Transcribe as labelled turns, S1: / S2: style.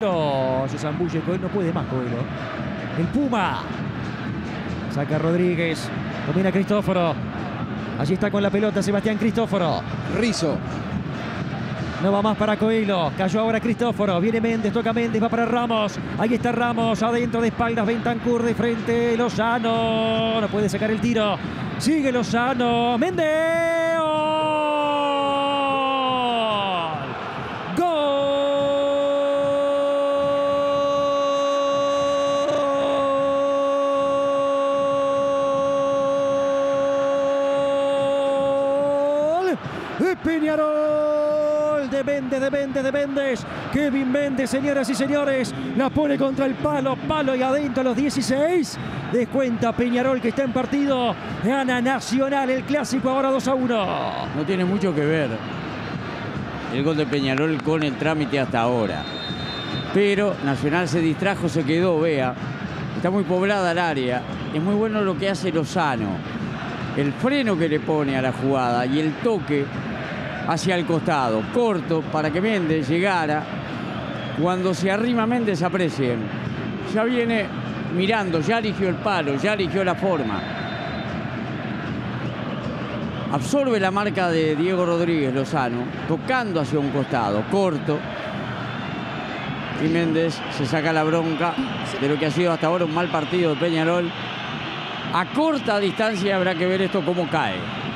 S1: No, se zambulle, Coelho, no puede más Coelho. El Puma. Saca Rodríguez. Domina Cristóforo. Allí está con la pelota Sebastián Cristóforo.
S2: Rizo.
S1: No va más para Coelho. Cayó ahora Cristóforo. Viene Méndez, toca Méndez, va para Ramos. Ahí está Ramos, adentro de espaldas, Bentancur de frente. Lozano. No puede sacar el tiro. Sigue Lozano. Méndez. ¡Gol! De Peñarol, de Méndez, de Méndez, de. Kevin Méndez, señoras y señores, la pone contra el palo, palo y adentro a los 16. Descuenta Peñarol que está en partido. Gana Nacional el clásico ahora 2 a 1.
S3: No tiene mucho que ver el gol de Peñarol con el trámite hasta ahora. Pero Nacional se distrajo, se quedó, vea. Está muy poblada el área. Es muy bueno lo que hace Lozano. El freno que le pone a la jugada y el toque hacia el costado, corto, para que Méndez llegara. Cuando se arrima Méndez, aprecien. Ya viene mirando, ya eligió el palo, ya eligió la forma. Absorbe la marca de Diego Rodríguez Lozano, tocando hacia un costado, corto. Y Méndez se saca la bronca de lo que ha sido hasta ahora un mal partido de Peñarol. A corta distancia habrá que ver esto cómo cae.